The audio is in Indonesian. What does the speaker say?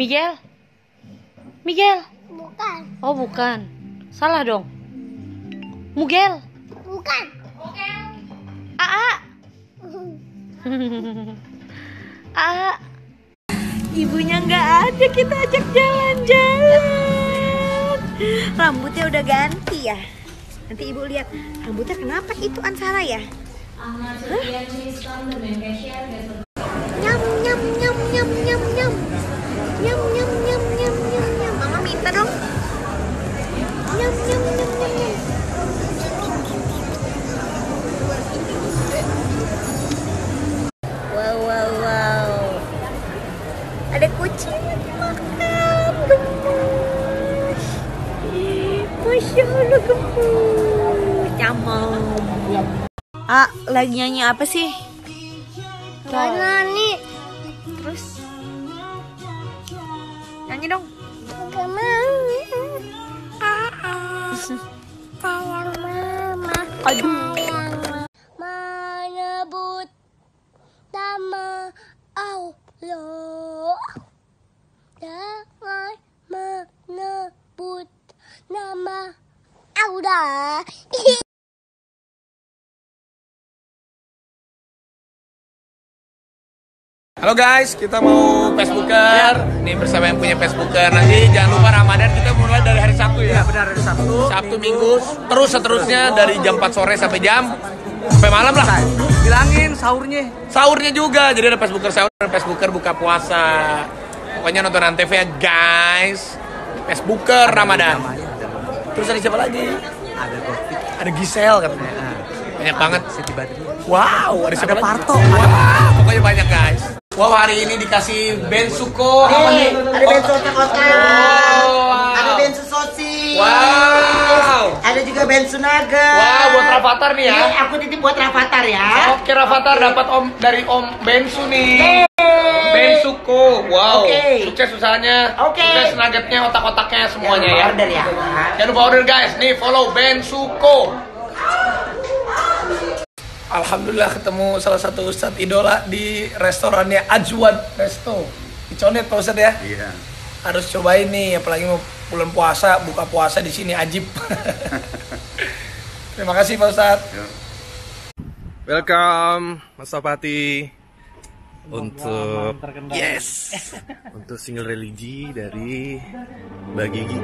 Miguel? Miguel? Bukan. Oh bukan. Salah dong. Miguel? Bukan. Aa? Aa? Ibunya nggak ada, kita ajak jalan-jalan. Rambutnya udah ganti ya. Nanti ibu lihat rambutnya kenapa itu Ansara ya? Nyam Masya Allah gemus. Camam. Ah, lagi nyanyi apa sih? Mana nih? Terus nyanyi dong. Gak mau. Sayang mama. Aduh. Menyebut nama Allah. Jangan menyebut nama Allah. Halo guys, kita mau Facebooker. Nih bersama yang punya Facebooker. Nanti jangan lupa Ramadan kita mulai dari hari Sabtu ya. benar hari Sabtu. Sabtu Minggu terus seterusnya dari jam 4 sore sampai jam sampai malam lah. Bilangin sahurnya. Sahurnya juga. Jadi ada Facebooker sahur, ada Facebooker buka puasa. Pokoknya nonton Antv ya guys. Facebooker Ramadan. Terus ada siapa lagi? Ada Covid. Ada Gisel katanya. Banyak banget. Siti Badri. Wow, ada siapa Ada lagi? Parto. Wah, pokoknya banyak guys. Wow, hari ini dikasih bensuko. Apa nih? Ada bensu otak-otak, Oh, ada bensu sosis, Wow. ada juga bensu naga. Wow, buat Rafathar nih ya. Ini aku titip buat Rafathar ya. Oke, Rafathar dapat Om dari Om Bensu nih. Bensuko. Sukses usahanya. Oke. Sukses nuggetnya, otak-otaknya semuanya ya. Order ya. Jangan lupa order guys. Nih follow Bensuko. Alhamdulillah ketemu salah satu ustadz idola di restorannya Ajwad Resto. Di Condet Pak Ustadz ya. Iya. Harus cobain nih, apalagi mau bulan puasa, buka puasa di sini ajib. Terima kasih Pak Ustadz. Welcome Mas Topati untuk yes untuk single religi dari Mbak Gigi.